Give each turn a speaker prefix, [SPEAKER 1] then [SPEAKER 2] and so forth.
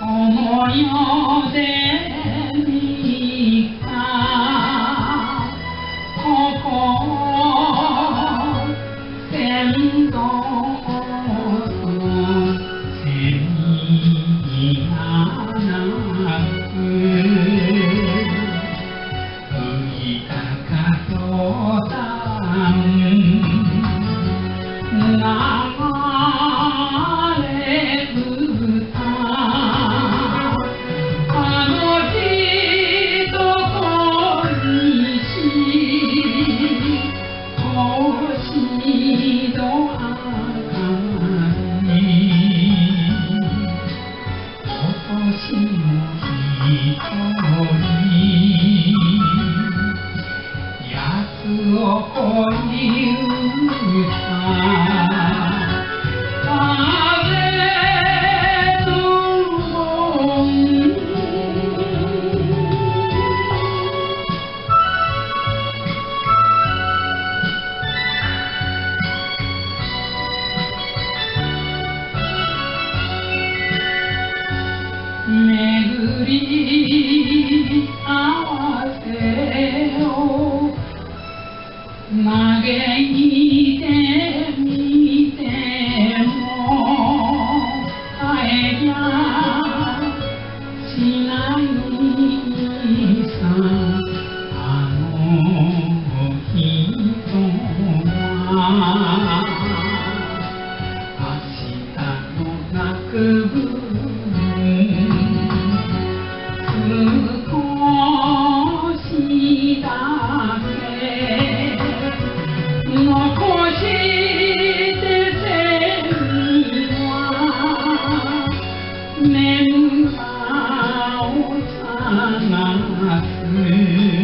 [SPEAKER 1] この世で巡り合わせを嘆いてみても変えじゃしないさあの人は明日の学部 나오잖아. 음.